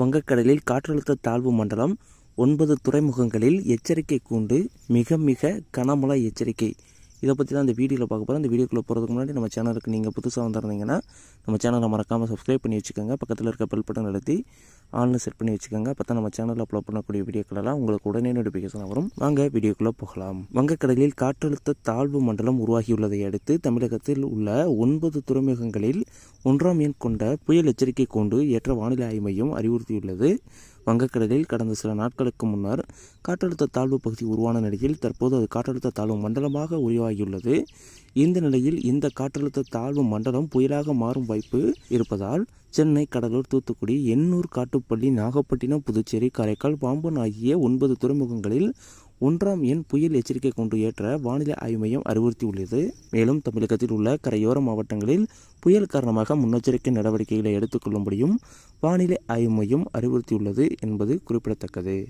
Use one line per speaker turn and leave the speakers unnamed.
வங்கக்கடலில் காற்றழுத்த தாழ்வு மண்டலம் ஒன்பது துறைமுகங்களில் எச்சரிக்கை கூண்டு மிக மிக கனமழை எச்சரிக்கை. இதை பற்றி தான் இந்த வீடியோவில் பார்க்க போகிறோம் இந்த வீடியோக்குள்ளே போகிறதுக்கு முன்னாடி நம்ம சேனலுக்கு நீங்கள் புதுசாக வந்திருந்தீங்கன்னா நம்ம சேனலை மறக்காமல் சப்ஸ்கிரைப் பண்ணி வச்சுக்கோங்க. பக்கத்தில் இருக்க பெல் பட்டன் அழுத்தி ஆன்லைன் செட் பண்ணி வச்சுக்கோங்க. அப்போ தான் நம்ம சேனலில் அப்லோட் பண்ணக்கூடிய வீடியோக்களெல்லாம் உங்களுக்கு உடனே நோட்டிஃபிகேஷன் வரும். வாங்க வீடியோக்குள்ளே போகலாம். வங்கக்கடலில் காற்றழுத்த தாழ்வு மண்டலம் உருவாகியுள்ளதை அடுத்து தமிழகத்தில் உள்ள ஒன்பது துறைமுகங்களில் ஒன்றாம் எண் கொண்ட புயல் எச்சரிக்கை கொண்டு ஏற்ற வானிலை ஆய்வு மையம் அறிவுறுத்தியுள்ளது. வங்கக்கடலில் கடந்த சில நாட்களுக்கு முன்னர் காற்றழுத்த தாழ்வு பகுதி உருவான நிலையில் தற்போது அது காற்றழுத்த தாழ்வு மண்டலமாக உருவாகியுள்ளது. இந்த நிலையில் இந்த காற்றழுத்த தாழ்வு மண்டலம் புயலாக மாறும் வாய்ப்பு இருப்பதால் சென்னை கடலூர் தூத்துக்குடி எண்ணூர் காட்டுப்பள்ளி நாகப்பட்டினம் புதுச்சேரி காரைக்கால் பாம்பன் ஆகிய ஒன்பது துறைமுகங்களில் ஒன்றாம் எண் புயல் எச்சரிக்கை கொண்டு ஏற்ற வானிலை ஆய்வு மையம் அறிவுறுத்தியுள்ளது. மேலும் தமிழகத்தில் உள்ள கரையோர மாவட்டங்களில் புயல் காரணமாக முன்னெச்சரிக்கை நடவடிக்கைகளை எடுத்துக்கொள்ளும்படியும் வானிலை ஆய்வு மையம் அறிவுறுத்தியுள்ளது என்பது குறிப்பிடத்தக்கது.